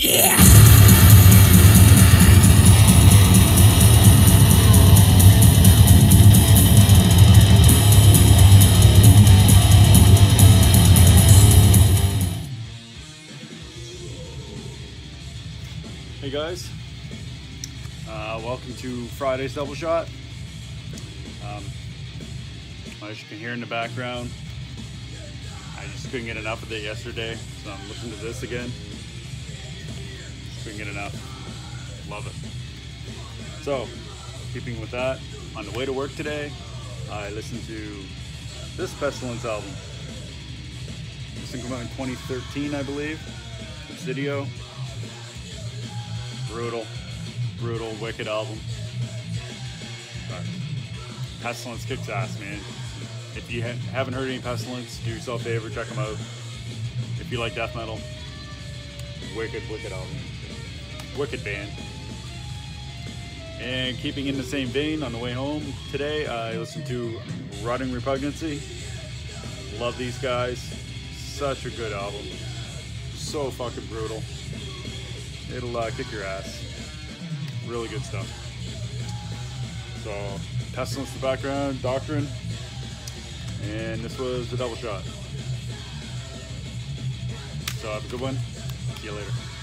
Yeah! Hey guys, uh, welcome to Friday's Double Shot. Um, as you can hear in the background, I just couldn't get enough of it yesterday, so I'm listening to this again. Get enough. Love it. So, keeping with that, on the way to work today, I listened to this Pestilence album. This thing came out in 2013, I believe. Obsideo. Brutal, brutal, wicked album. But Pestilence kicks ass, man. If you ha- haven't heard any Pestilence, do yourself a favor, check them out. If you like death metal, wicked, wicked album. Wicked band. And keeping in the same vein, on the way home today, I listened to Rotting Repugnancy. Love these guys. Such a good album. So fucking brutal. It'll uh, kick your ass. Really good stuff. So, Pestilence in the background, Doctrine, and this was the double shot. So have a good one. See you later.